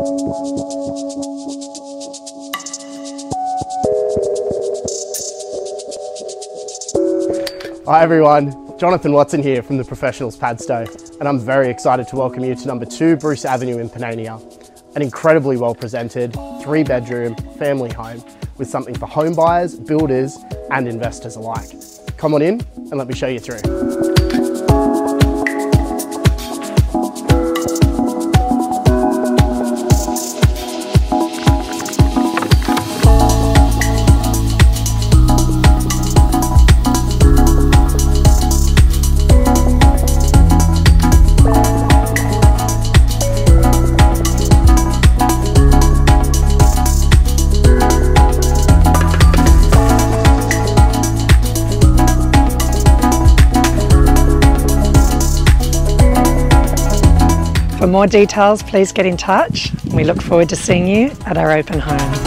Hi everyone, Jonathan Watson here from the Professionals Padstow and I'm very excited to welcome you to number 2 Bruce Avenue in Panania. An incredibly well presented, three bedroom, family home with something for home buyers, builders and investors alike. Come on in and let me show you through. For more details, please get in touch. We look forward to seeing you at our open home.